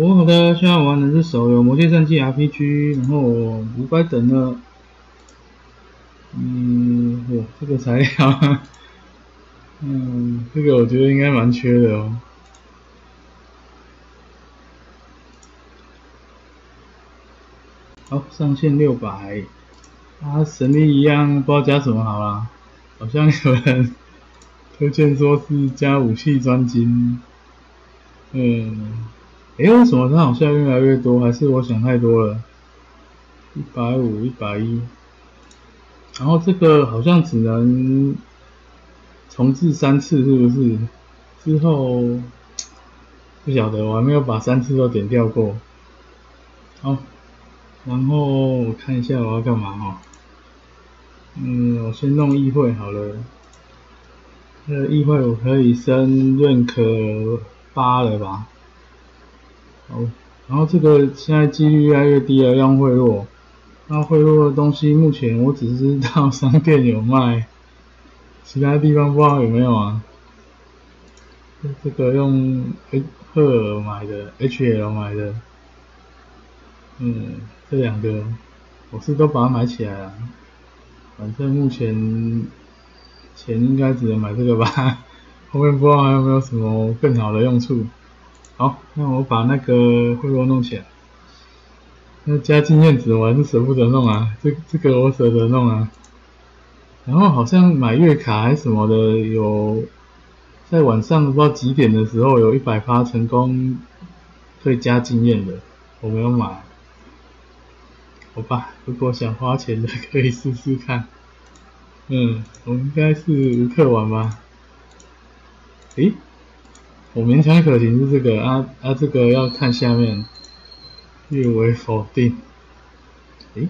我好的，现在玩的是手游《魔界战记》RPG，然后五百等了。嗯，哇，这个材料，嗯，这个我觉得应该蛮缺的哦。好，上线六百，啊，神力一样，不知道加什么好啦。好像有人推荐说是加武器专精，嗯。哎，为什么它好像越来越多？还是我想太多了？一百五，一百一，然后这个好像只能重置三次，是不是？之后不晓得，我还没有把三次都点掉过。好，然后我看一下我要干嘛哈？嗯，我先弄议会好了。这议会我可以升认可八了吧？好，然后这个现在几率越来越低了，让贿赂。那贿赂的东西目前我只知道商店有卖，其他地方不知道有没有啊。这个用赫尔买的，HL 买的，嗯，这两个我是都把它买起来了。反正目前钱应该只能买这个吧，后面不知道还有没有什么更好的用处。好，那我把那个贿赂弄起来。那加经验值我还是舍不得弄啊，这这个我舍得弄啊。然后好像买月卡还是什么的，有在晚上不知道几点的时候有一百发成功可以加经验的，我没有买。好吧，如果想花钱的可以试试看。嗯，我应该是无氪玩吧？诶。我勉强可行是这个啊啊，这个要看下面，略为否定。诶，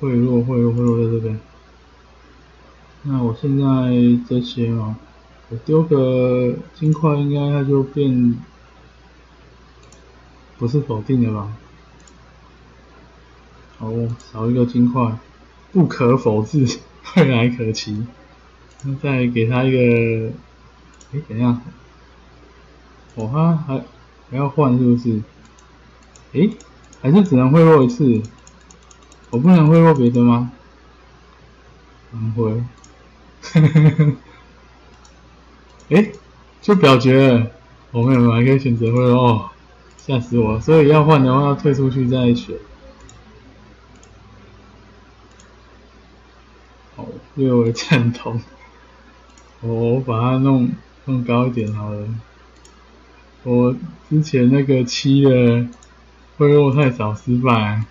贿赂贿赂贿赂在这边。那我现在这些哦，我丢个金块，应该它就变不是否定的吧？好，少一个金块，不可否置，未来可期。那再给他一个，诶，等一下。哦，他还还要换是不是？诶，还是只能贿赂一次？我不能贿赂别的吗？能贿？呵呵呵。诶，就表决了。我没有，还可以选择贿赂。哦，吓死我！所以要换的话，要退出去再选。好，略微赞同。我把它弄弄高一点好了。我之前那个七的贿赂太少，失败。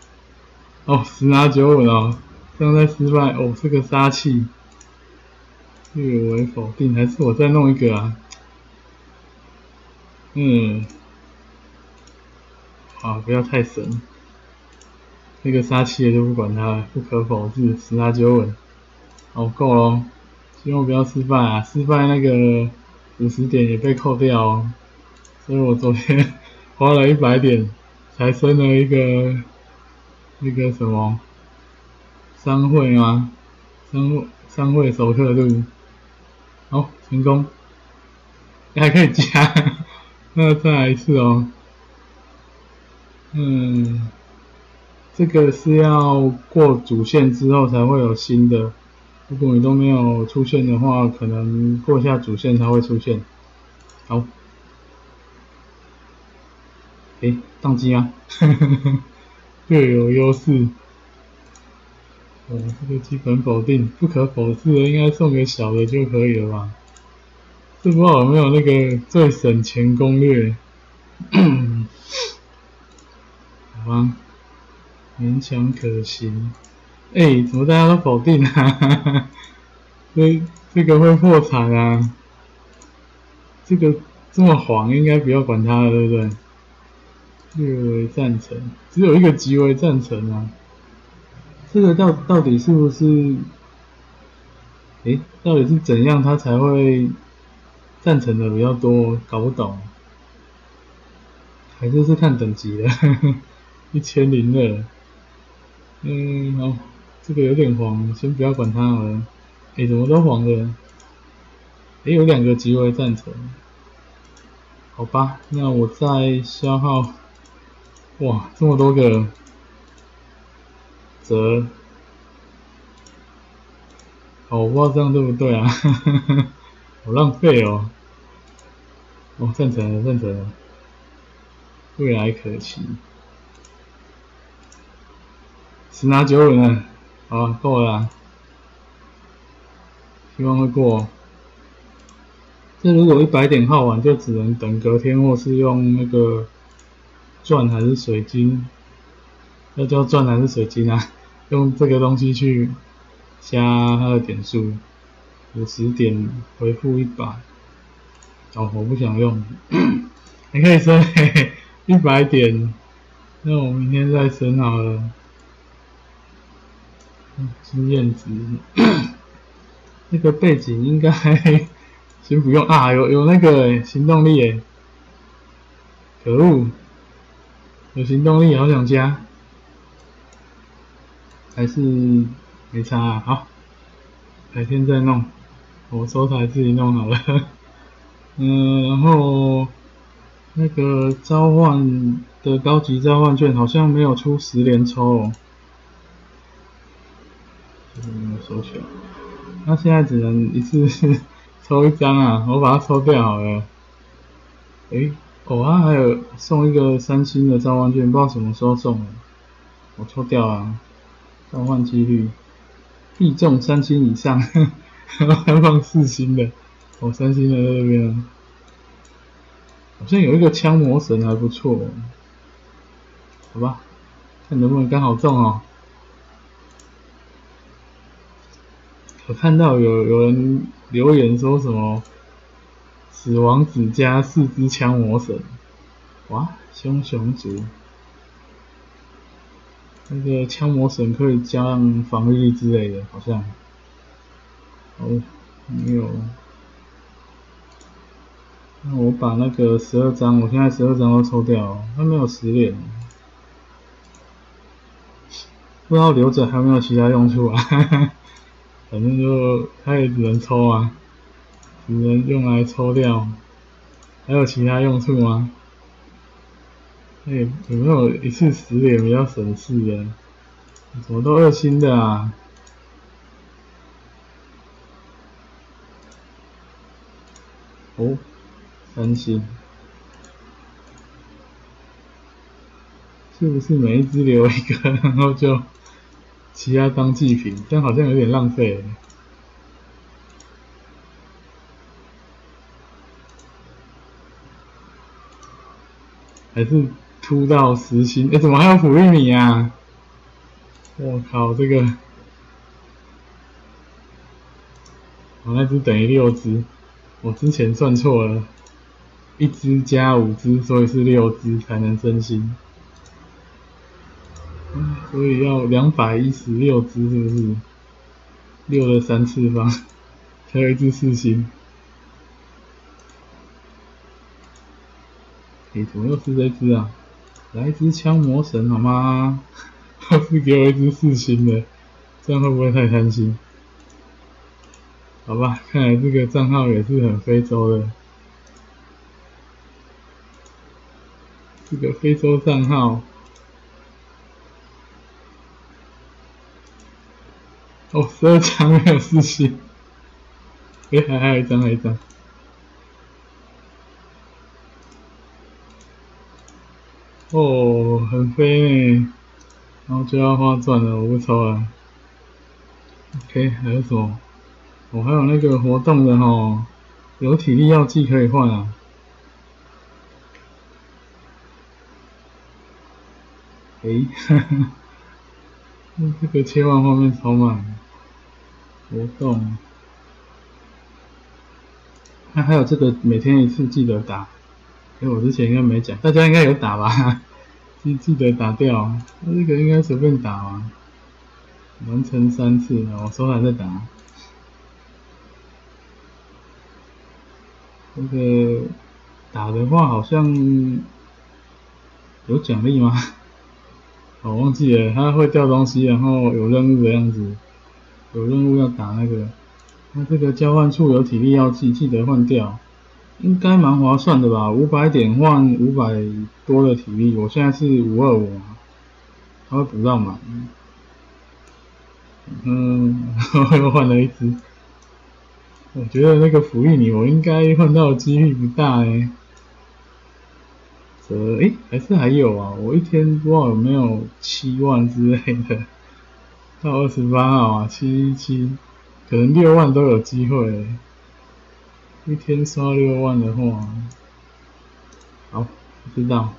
哦，十拿九稳哦，这样再失败，哦，是个杀气。略为否定，还是我再弄一个啊？嗯，好，不要太神。那个杀气的就不管它了，不可否置，十拿九稳。好，够了，希望不要失败啊！失败那个五十点也被扣掉哦。所以我昨天花了一百点，才升了一个那个什么商会吗？商会商会首客度，好成功，还可以加，那再来一次哦。嗯，这个是要过主线之后才会有新的，如果你都没有出现的话，可能过下主线才会出现。好。哎，宕机啊！略有优势。哦，这个基本否定，不可否置的，应该送给小的就可以了吧？这不知道有没有那个最省钱攻略？好吧，勉强可行。哎，怎么大家都否定啊？这这个会破产啊！这个这么黄，应该不要管它了，对不对？略为赞成，只有一个极为赞成啊！这个到到底是不是？诶，到底是怎样他才会赞成的比较多？搞不懂，还是是看等级的，一千零二。嗯，好，这个有点黄，先不要管它了。诶，怎么都黄的？诶，有两个极为赞成，好吧，那我再消耗。哇，这么多个折，哦，我不知道这样对不对啊，好浪费哦。哦，赞成了，赞成了，未来可期。十拿九稳了，好，够了，希望会过。这如果一百点耗完，就只能等隔天，或是用那个钻还是水晶，要叫钻还是水晶啊？用这个东西去加它的点数，五十点回复一百。哦，我不想用，你可以升 一百点，那我明天再升好了。经验值，那个背景应该 先不用啊，有有那个行动力诶，可恶，有行动力，好想加，还是没差啊，好，改天再弄，我收台自己弄好了，嗯，然后那个召唤的高级召唤券好像没有出十连抽哦。收起来，那现在只能一次 抽一张啊，我把它抽掉好了。诶，哦啊，还有送一个三星的召唤券，不知道什么时候送，我抽掉了。召唤几率必中三星以上，然 后还放四星的，哦，三星的在那边，好像有一个枪魔神还不错，好吧，看能不能刚好中哦。我看到有有人留言说什么死亡子加四支枪魔神，哇，凶熊族，那个枪魔神可以加上防御力之类的，好像，哦，没有，那我把那个十二张，我现在十二张都抽掉，它没有十脸，不知道留着还有没有其他用处啊？反正就它也只能抽啊，只能用来抽掉，还有其他用处吗？哎，有没有一次十点比较省事的？怎么都二星的啊？哦，三星，是不是每一只留一个，然后就？其他当祭品，但好像有点浪费。还是突到实心？哎，怎么还有普玉米啊？我靠，这个，我那只等于六只，我之前算错了，一只加五只，所以是六只才能升星。所以要两百一十六只，是不是？六的三次方，才有一只四星。怎么又是这只啊？来一只枪魔神好吗？他 是给我一只四星的，这样会不会太贪心？好吧，看来这个账号也是很非洲的。这个非洲账号。哦，十二张没有四星，哎，还还有一张，还有一张。哦，很飞呢，然后就要花钻了，我不抽了。OK，还有什么？我还有那个活动的哈，有体力药剂可以换啊。诶，哈哈。这个切换画面超慢，活动，那还有这个每天一次记得打，因为我之前应该没讲，大家应该有打吧？记记得打掉，那这个应该随便打嘛，完成三次，我手还在打，那个打的话好像有奖励吗？我忘记了，他会掉东西，然后有任务的样子，有任务要打那个。那这个交换处有体力药剂，记得换掉。应该蛮划算的吧？五百点换五百多的体力，我现在是五二五，他会补到满。嗯，我 又换了一只。我觉得那个福利你我应该换到的几率不大哎。这哎，还是还有啊，我一天不知道有没有七万之类的，到二十八号啊，七七，可能六万都有机会。一天刷六万的话，好，不知道。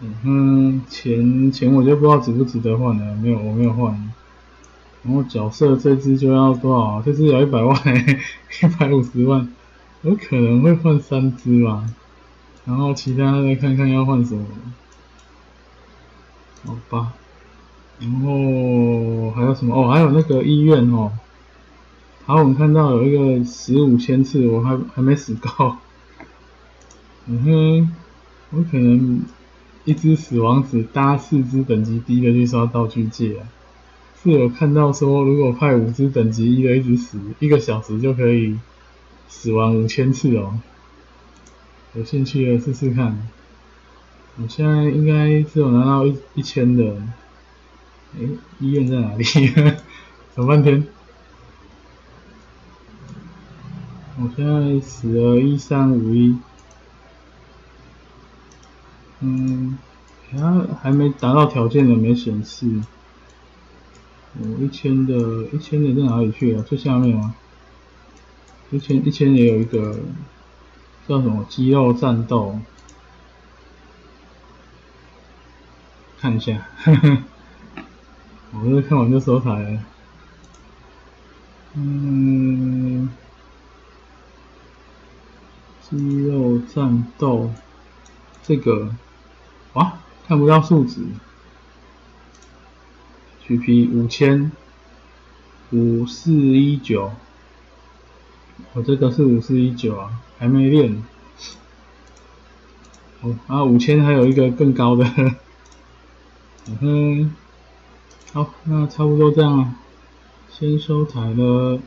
嗯哼，钱钱我就不知道值不值得换了，没有我没有换。然后角色这只就要多少？这只要一百万，一百五十万，有可能会换三只吧。然后其他再看看要换什么。好吧。然后还有什么？哦，还有那个医院哦。好，我们看到有一个十五千次，我还还没死够。嗯哼，我可能一只死亡子搭四只等级低的去刷道具借啊。是有看到说，如果派五只等级一的一直死，一个小时就可以死亡五千次哦。有兴趣的试试看。我现在应该只有拿到一一千的。哎，医院在哪里？找半天。我现在死了一三五一，嗯，他还没达到条件的没显示。我一千的，一千的在哪里去了？最下面吗？一千一千也有一个叫什么肌肉战斗，看一下，我这看完就收台了，嗯。肌肉战斗，这个哇，看不到数值。GP 五千五四一九，我这个是五四一九啊，还没练。哦，啊五千还有一个更高的。嗯哼，好，那差不多这样了，先收台了。